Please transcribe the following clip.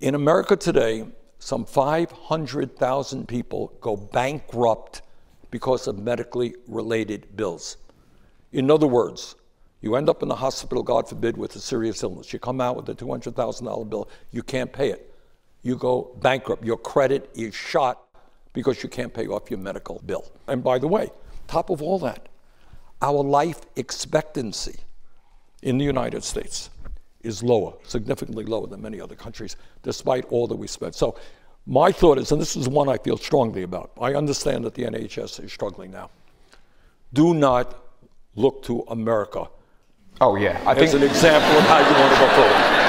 In America today, some 500,000 people go bankrupt because of medically related bills. In other words, you end up in the hospital, God forbid, with a serious illness. You come out with a $200,000 bill, you can't pay it. You go bankrupt. Your credit is shot because you can't pay off your medical bill. And by the way, top of all that, our life expectancy in the United States is lower, significantly lower than many other countries, despite all that we spend. So my thought is, and this is one I feel strongly about, I understand that the NHS is struggling now. Do not look to America Oh yeah, I as an example of how you want to go forward.